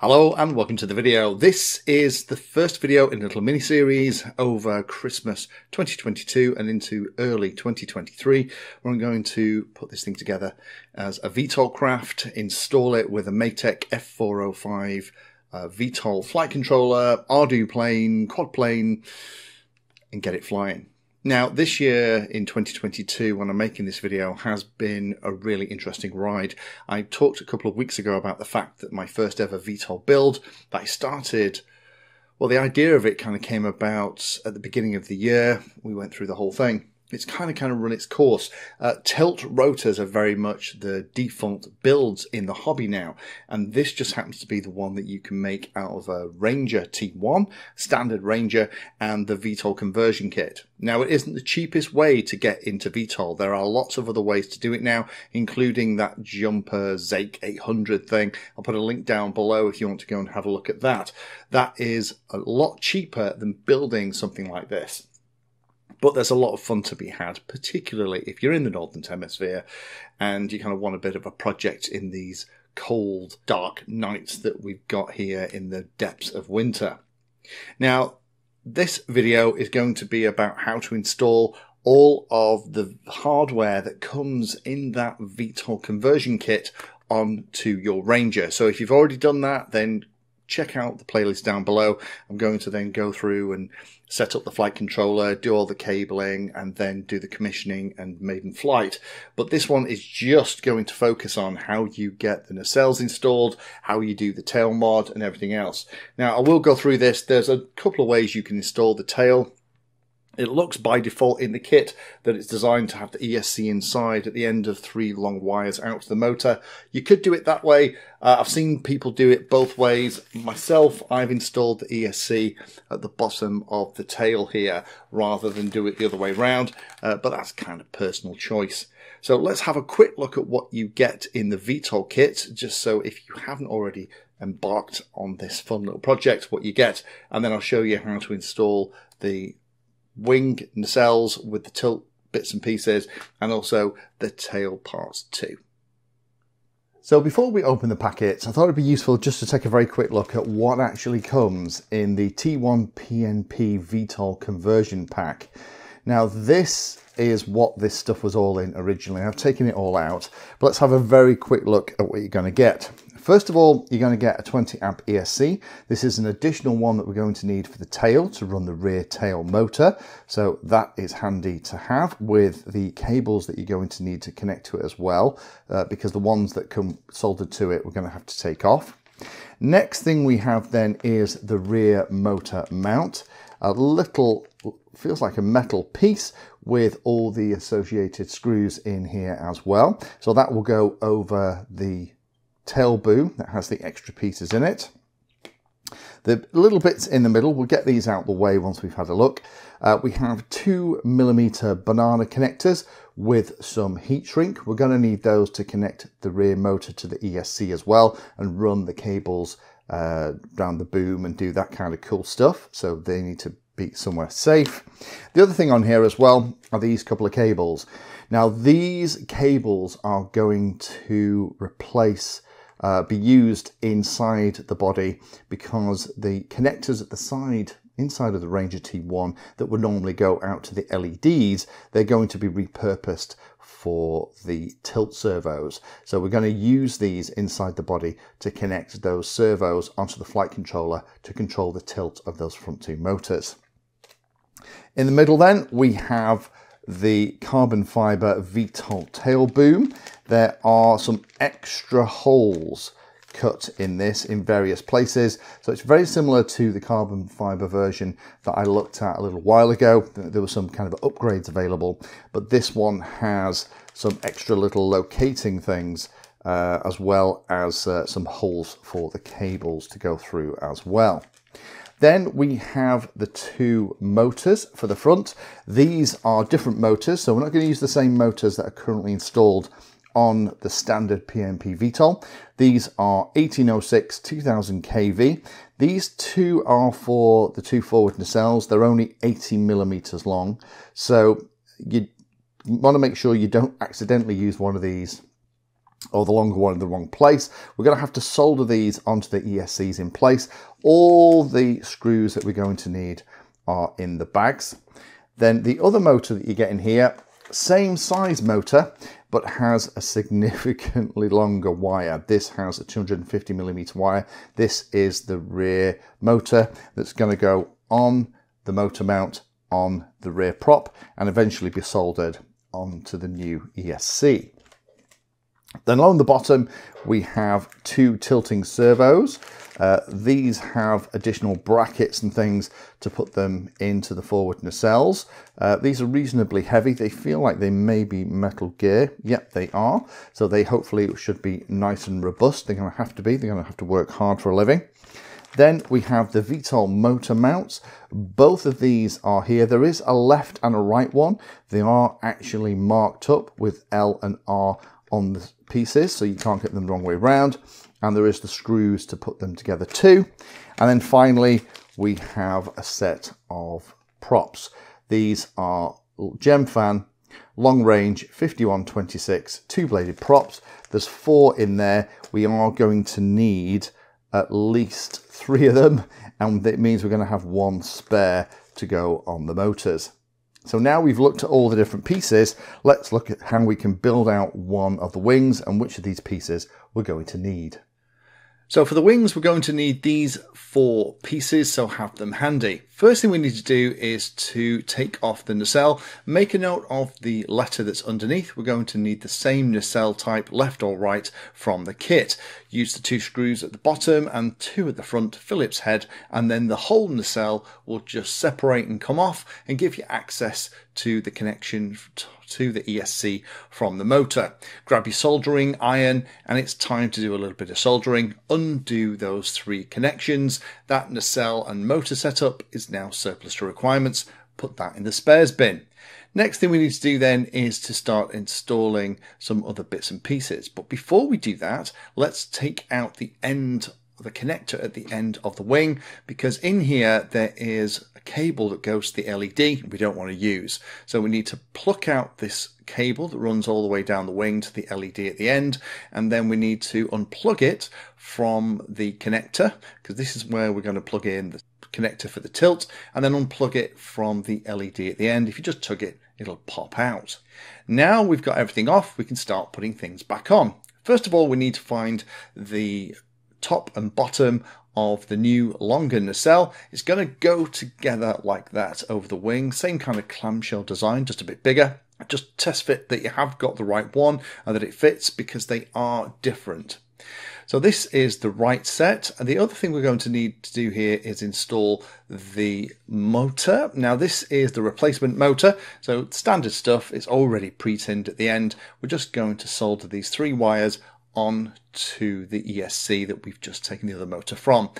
Hello and welcome to the video. This is the first video in a little mini series over Christmas 2022 and into early 2023 where I'm going to put this thing together as a VTOL craft, install it with a Matek F405 uh, VTOL flight controller, ArduPlane, quad plane and get it flying. Now, this year in 2022, when I'm making this video, has been a really interesting ride. I talked a couple of weeks ago about the fact that my first ever VTOL build that I started, well, the idea of it kind of came about at the beginning of the year. We went through the whole thing it's kind of kind of run its course. Uh, tilt rotors are very much the default builds in the hobby now, and this just happens to be the one that you can make out of a Ranger T1, standard Ranger, and the VTOL conversion kit. Now, it isn't the cheapest way to get into VTOL. There are lots of other ways to do it now, including that jumper Xiake 800 thing. I'll put a link down below if you want to go and have a look at that. That is a lot cheaper than building something like this but there's a lot of fun to be had, particularly if you're in the Northern Hemisphere and you kind of want a bit of a project in these cold, dark nights that we've got here in the depths of winter. Now, this video is going to be about how to install all of the hardware that comes in that VTOL conversion kit onto your Ranger. So if you've already done that, then check out the playlist down below. I'm going to then go through and set up the flight controller, do all the cabling, and then do the commissioning and maiden flight. But this one is just going to focus on how you get the nacelles installed, how you do the tail mod, and everything else. Now, I will go through this. There's a couple of ways you can install the tail. It looks by default in the kit that it's designed to have the ESC inside at the end of three long wires out to the motor. You could do it that way. Uh, I've seen people do it both ways. Myself, I've installed the ESC at the bottom of the tail here rather than do it the other way around, uh, but that's kind of personal choice. So let's have a quick look at what you get in the VTOL kit, just so if you haven't already embarked on this fun little project, what you get, and then I'll show you how to install the wing nacelles with the tilt bits and pieces and also the tail parts too. So before we open the packets, I thought it'd be useful just to take a very quick look at what actually comes in the T1 PNP VTOL conversion pack. Now this is what this stuff was all in originally. I've taken it all out, but let's have a very quick look at what you're going to get. First of all, you're going to get a 20 amp ESC. This is an additional one that we're going to need for the tail to run the rear tail motor. So that is handy to have with the cables that you're going to need to connect to it as well, uh, because the ones that come soldered to it, we're going to have to take off. Next thing we have then is the rear motor mount. A little, feels like a metal piece with all the associated screws in here as well. So that will go over the tail boom that has the extra pieces in it. The little bits in the middle, we'll get these out the way once we've had a look. Uh, we have two millimeter banana connectors with some heat shrink. We're going to need those to connect the rear motor to the ESC as well and run the cables uh, down the boom and do that kind of cool stuff. So they need to be somewhere safe. The other thing on here as well are these couple of cables. Now these cables are going to replace uh, be used inside the body because the connectors at the side inside of the Ranger T1 that would normally go out to the LEDs, they're going to be repurposed for the tilt servos. So we're going to use these inside the body to connect those servos onto the flight controller to control the tilt of those front two motors. In the middle then, we have the carbon fiber VTOL tail boom. There are some extra holes cut in this in various places. So it's very similar to the carbon fiber version that I looked at a little while ago. There were some kind of upgrades available, but this one has some extra little locating things uh, as well as uh, some holes for the cables to go through as well. Then we have the two motors for the front. These are different motors, so we're not going to use the same motors that are currently installed on the standard PNP VTOL. These are 1806 2000 kV. These two are for the two forward nacelles. They're only 80 millimeters long. So you want to make sure you don't accidentally use one of these or the longer one in the wrong place. We're going to have to solder these onto the ESCs in place. All the screws that we're going to need are in the bags. Then the other motor that you get in here, same size motor, but has a significantly longer wire. This has a 250 millimeter wire. This is the rear motor that's going to go on the motor mount on the rear prop and eventually be soldered onto the new ESC. Then along the bottom, we have two tilting servos. Uh, these have additional brackets and things to put them into the forward nacelles. Uh, these are reasonably heavy. They feel like they may be metal gear. Yep, they are. So they hopefully should be nice and robust. They're going to have to be. They're going to have to work hard for a living. Then we have the VTOL motor mounts. Both of these are here. There is a left and a right one. They are actually marked up with L and R on the pieces, so you can't get them the wrong way around. And there is the screws to put them together too. And then finally, we have a set of props. These are Gemfan long range 5126 two bladed props. There's four in there. We are going to need at least three of them, and it means we're going to have one spare to go on the motors. So now we've looked at all the different pieces, let's look at how we can build out one of the wings and which of these pieces we're going to need. So for the wings, we're going to need these four pieces, so have them handy. First thing we need to do is to take off the nacelle. Make a note of the letter that's underneath. We're going to need the same nacelle type, left or right, from the kit. Use the two screws at the bottom and two at the front, Phillips head, and then the whole nacelle will just separate and come off and give you access to the connection to the ESC from the motor. Grab your soldering iron and it's time to do a little bit of soldering. Undo those three connections. That nacelle and motor setup is now surplus to requirements. Put that in the spares bin. Next thing we need to do then is to start installing some other bits and pieces. But before we do that, let's take out the end the connector at the end of the wing because in here there is a cable that goes to the LED we don't want to use. So we need to pluck out this cable that runs all the way down the wing to the LED at the end and then we need to unplug it from the connector because this is where we're going to plug in the connector for the tilt and then unplug it from the LED at the end. If you just tug it, it'll pop out. Now we've got everything off, we can start putting things back on. First of all, we need to find the top and bottom of the new longer nacelle. It's going to go together like that over the wing. Same kind of clamshell design, just a bit bigger. Just test fit that you have got the right one and that it fits because they are different. So this is the right set. And the other thing we're going to need to do here is install the motor. Now this is the replacement motor. So standard stuff, it's already pre-tinned at the end. We're just going to solder these three wires on to the ESC that we've just taken the other motor from.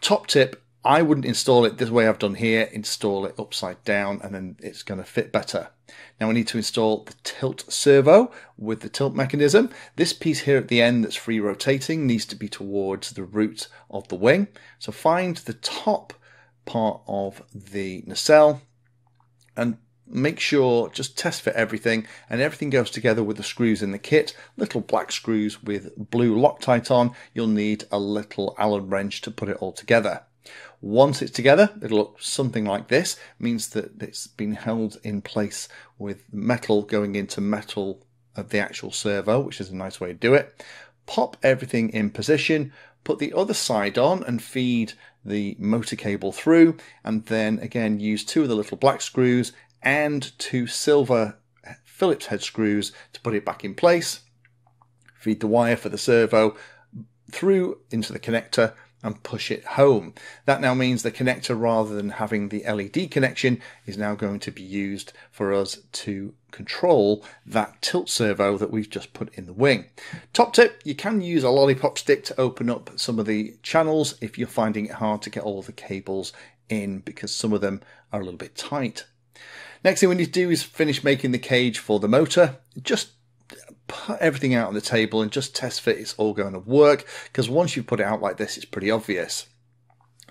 Top tip, I wouldn't install it this way I've done here, install it upside down and then it's going to fit better. Now we need to install the tilt servo with the tilt mechanism. This piece here at the end that's free rotating needs to be towards the root of the wing. So find the top part of the nacelle and make sure just test for everything and everything goes together with the screws in the kit. Little black screws with blue loctite on. You'll need a little allen wrench to put it all together. Once it's together it'll look something like this. It means that it's been held in place with metal going into metal of the actual servo which is a nice way to do it. Pop everything in position put the other side on and feed the motor cable through and then again use two of the little black screws and two silver Phillips head screws to put it back in place. Feed the wire for the servo through into the connector and push it home. That now means the connector, rather than having the LED connection, is now going to be used for us to control that tilt servo that we've just put in the wing. Top tip, you can use a lollipop stick to open up some of the channels if you're finding it hard to get all the cables in because some of them are a little bit tight. Next thing we need to do is finish making the cage for the motor. Just put everything out on the table and just test fit it's all going to work because once you put it out like this it's pretty obvious.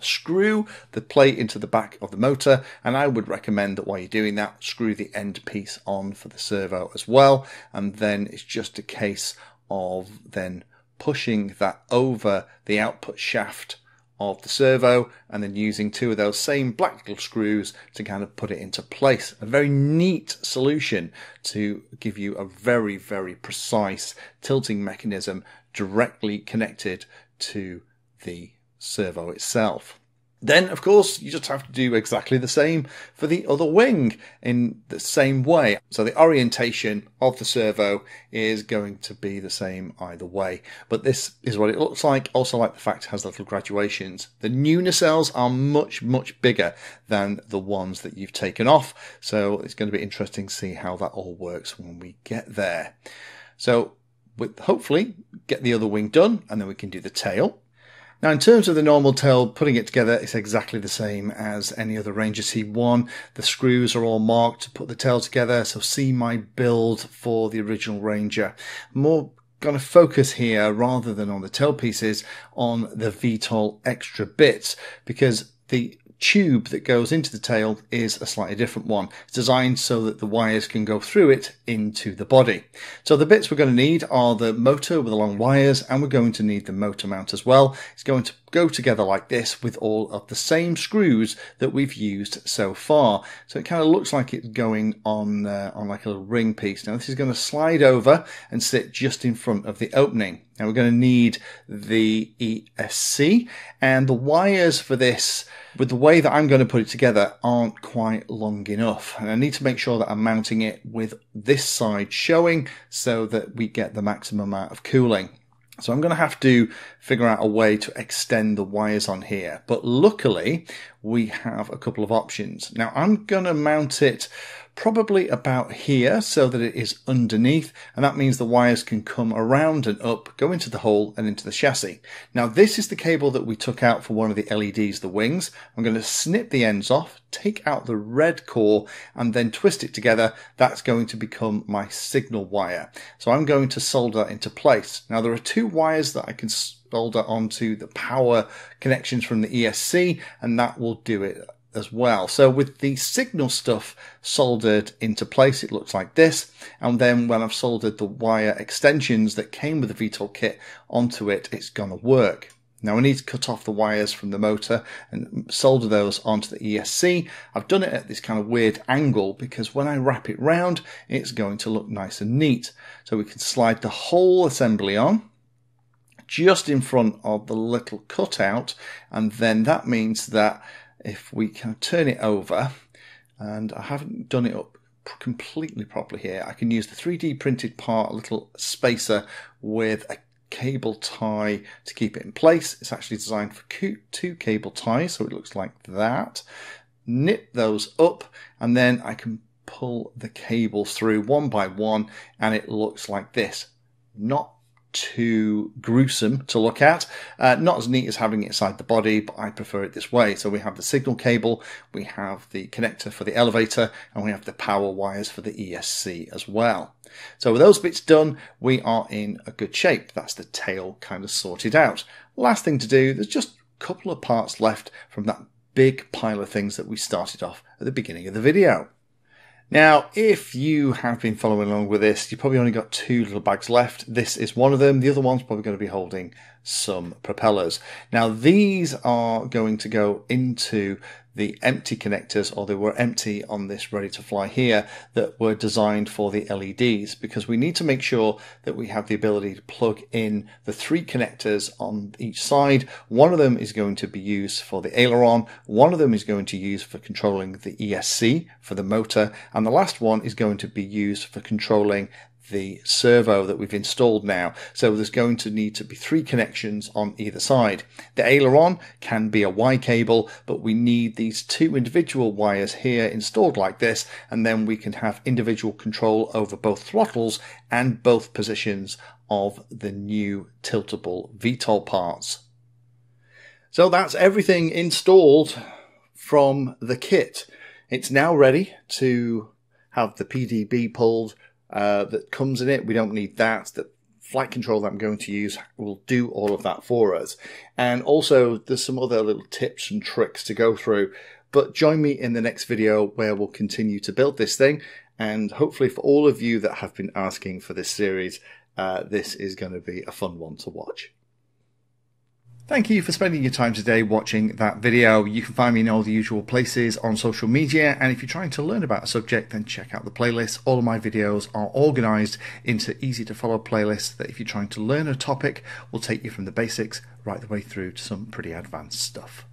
Screw the plate into the back of the motor and I would recommend that while you're doing that screw the end piece on for the servo as well and then it's just a case of then pushing that over the output shaft of the servo and then using two of those same black little screws to kind of put it into place. A very neat solution to give you a very, very precise tilting mechanism directly connected to the servo itself. Then, of course, you just have to do exactly the same for the other wing in the same way. So the orientation of the servo is going to be the same either way. But this is what it looks like. Also like the fact it has little graduations. The new nacelles are much, much bigger than the ones that you've taken off. So it's going to be interesting to see how that all works when we get there. So with hopefully get the other wing done and then we can do the tail. Now, in terms of the normal tail, putting it together, it's exactly the same as any other Ranger T1. The screws are all marked to put the tail together, so see my build for the original Ranger. More going to focus here, rather than on the tail pieces, on the VTOL extra bits, because the tube that goes into the tail is a slightly different one. It's designed so that the wires can go through it into the body. So the bits we're going to need are the motor with the long wires and we're going to need the motor mount as well. It's going to go together like this with all of the same screws that we've used so far. So it kind of looks like it's going on, uh, on like a little ring piece. Now this is going to slide over and sit just in front of the opening. Now we're going to need the ESC and the wires for this with the way that I'm going to put it together aren't quite long enough. And I need to make sure that I'm mounting it with this side showing so that we get the maximum amount of cooling. So I'm going to have to figure out a way to extend the wires on here. But luckily, we have a couple of options. Now I'm going to mount it probably about here so that it is underneath and that means the wires can come around and up, go into the hole and into the chassis. Now this is the cable that we took out for one of the LEDs, the wings. I'm going to snip the ends off, take out the red core and then twist it together. That's going to become my signal wire. So I'm going to solder that into place. Now there are two wires that I can solder onto the power connections from the ESC and that will do it as well. So with the signal stuff soldered into place, it looks like this. And then when I've soldered the wire extensions that came with the VTOL kit onto it, it's going to work. Now I need to cut off the wires from the motor and solder those onto the ESC. I've done it at this kind of weird angle because when I wrap it round, it's going to look nice and neat. So we can slide the whole assembly on just in front of the little cutout. And then that means that if we can turn it over, and I haven't done it up completely properly here, I can use the 3D printed part a little spacer with a cable tie to keep it in place. It's actually designed for two cable ties, so it looks like that. Knit those up, and then I can pull the cables through one by one, and it looks like this. Not too gruesome to look at. Uh, not as neat as having it inside the body, but I prefer it this way. So we have the signal cable, we have the connector for the elevator, and we have the power wires for the ESC as well. So with those bits done, we are in a good shape. That's the tail kind of sorted out. Last thing to do, there's just a couple of parts left from that big pile of things that we started off at the beginning of the video. Now, if you have been following along with this, you've probably only got two little bags left. This is one of them. The other one's probably going to be holding some propellers. Now, these are going to go into the empty connectors, or they were empty on this ready to fly here, that were designed for the LEDs, because we need to make sure that we have the ability to plug in the three connectors on each side. One of them is going to be used for the aileron, one of them is going to use for controlling the ESC for the motor, and the last one is going to be used for controlling the servo that we've installed now. So there's going to need to be three connections on either side. The aileron can be a Y cable, but we need these two individual wires here installed like this, and then we can have individual control over both throttles and both positions of the new tiltable VTOL parts. So that's everything installed from the kit. It's now ready to have the PDB pulled uh, that comes in it. We don't need that. The flight control that I'm going to use will do all of that for us. And also, there's some other little tips and tricks to go through. But join me in the next video where we'll continue to build this thing. And hopefully, for all of you that have been asking for this series, uh, this is going to be a fun one to watch. Thank you for spending your time today watching that video. You can find me in all the usual places on social media, and if you're trying to learn about a subject, then check out the playlist. All of my videos are organized into easy to follow playlists that, if you're trying to learn a topic, will take you from the basics right the way through to some pretty advanced stuff.